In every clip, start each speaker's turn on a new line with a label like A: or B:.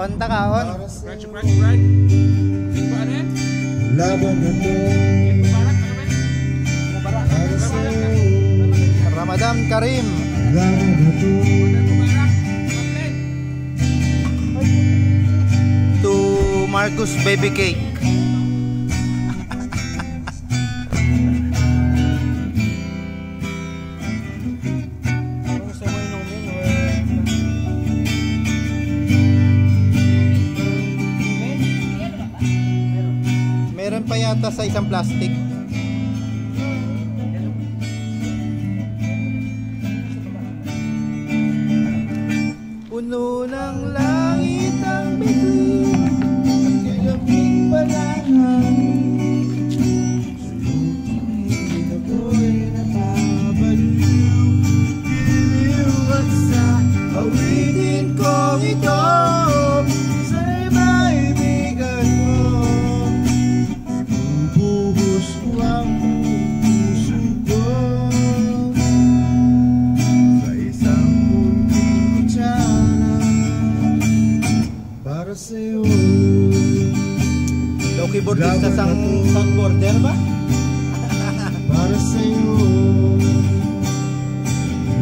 A: Kaon ta,
B: laban na to? Para sa
A: Ramadan Karim.
B: laban na to.
A: To Marcus Baby Cake. Yata sa isang plastic. Daw keyboardista sang soundboarder ba?
B: para sa'yo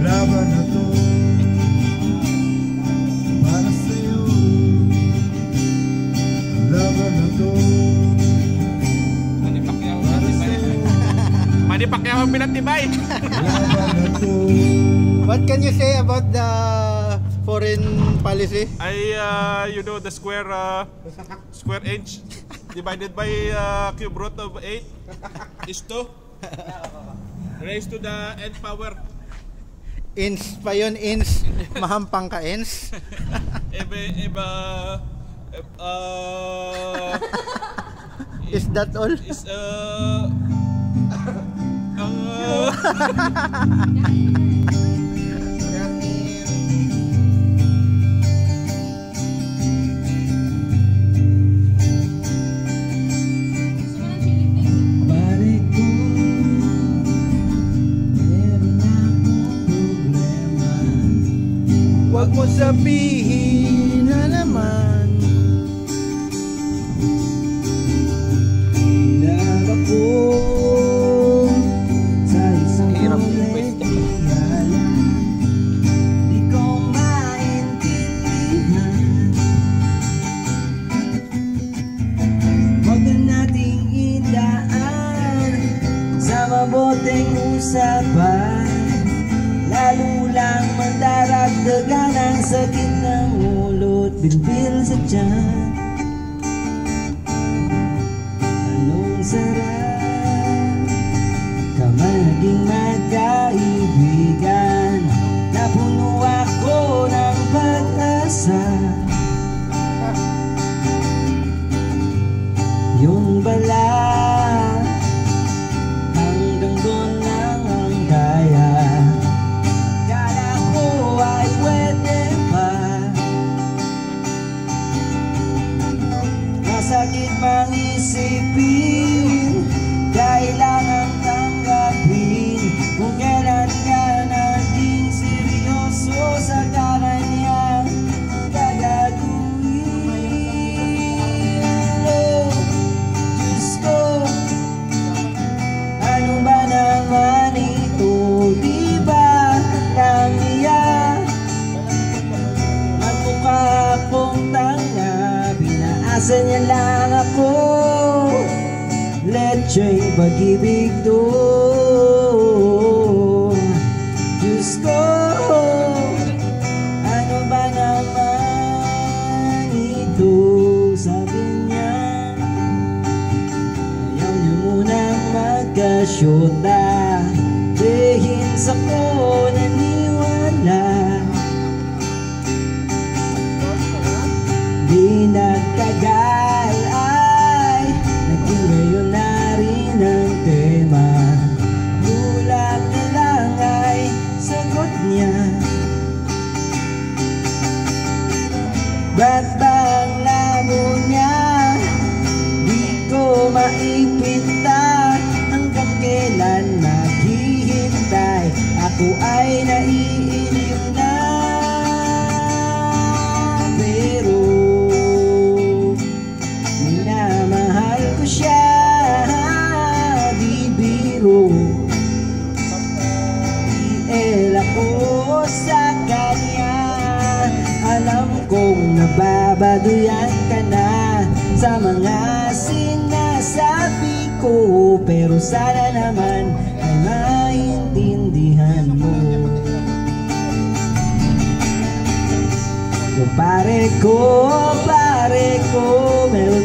B: Laban na to Para sa'yo Laban na to
C: Manny Pacquiao ang pinatibay.
B: Laban na to
A: What can you say about the foreign policy?
C: I, uh, you know, the square, uh, square inch divided by uh, cube root of 8 is 2. Raised to the n power.
A: Ins pa yun, ins. Mahampang ka, ins.
C: If, if, uh, uh,
A: Is that all?
C: is, uh, uh,
A: Huwag mo sabihin na naman.
B: Hinarap ko Sa isang tingala Di ko maintindihan. Huwag na nating idaan Sa mabuting usapan Lalo lang mandaragdagan ang sakit ng ulo at bilbil sa tiyan. Anong sarap? Ka maging magkaibigan. Napuno ako ng pag-asa Lecha'y pag-ibig doon mga sinasabi ko Pero sana naman ay maintindihan mo. Kumpare ko, pare ko, meron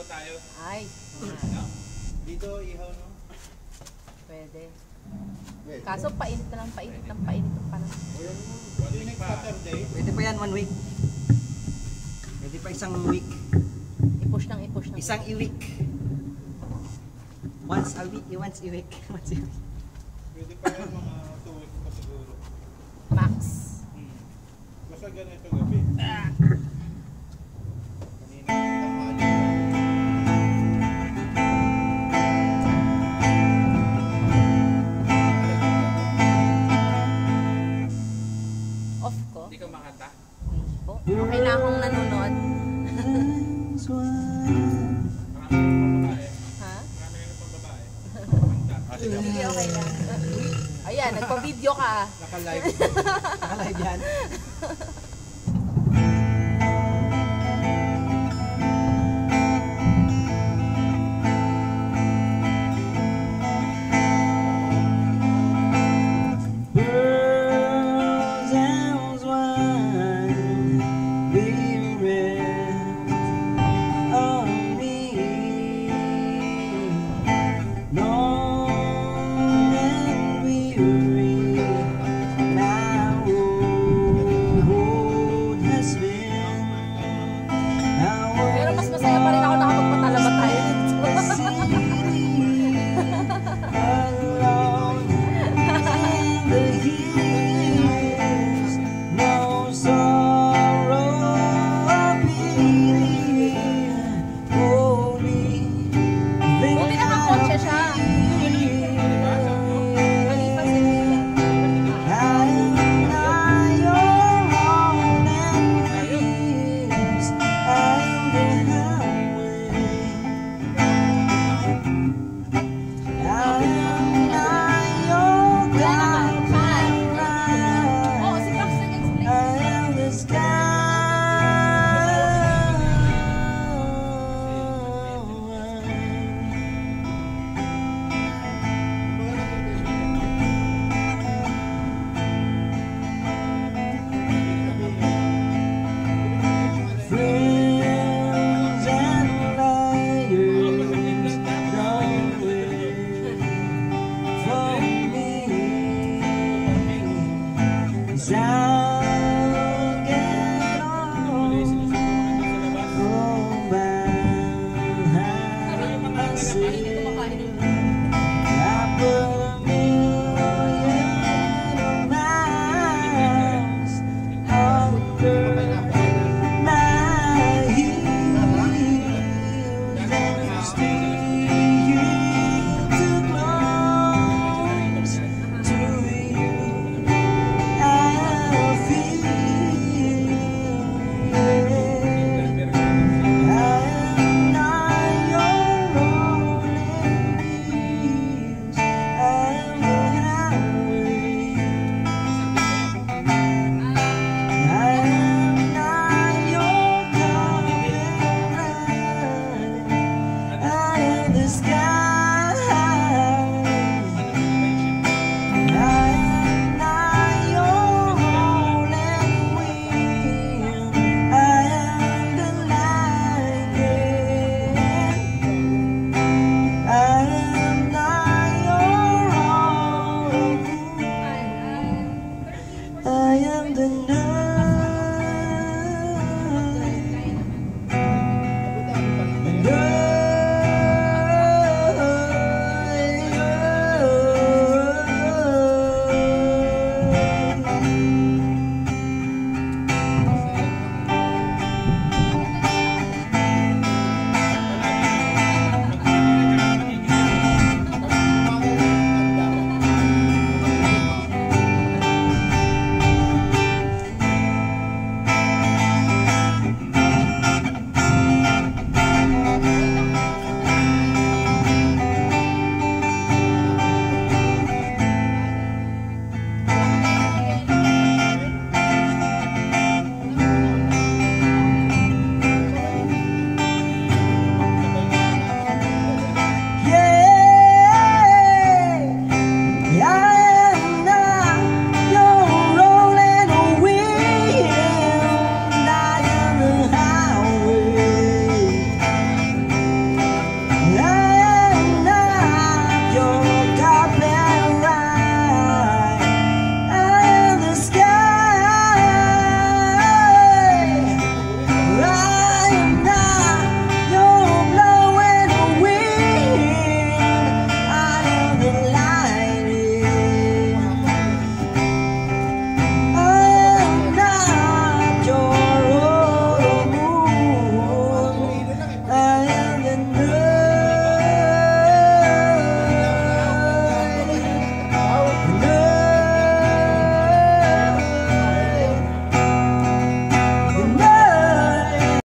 B: Ihaw tayo. Ay. Ano?
A: Dito ihaw no?
D: Pwede.
A: Pwede.
D: Kaso painit na lang, painit ng painit pa lang.
C: Pwede
A: next Saturday.
B: Pwede pa yan, one week. Pwede pa isang week.
D: I-push lang, i-push lang.
B: Isang i-week. Once a week, once a week. Once a week.
A: Pwede pa yan mga two weeks pa siguro.
D: Max.
A: Hmm. Basta ganito gabi.
D: Ah!
C: Hindi,
D: okay lang. Ayan, nagpa-video ka.
A: Naka-live.
B: Naka-live yan.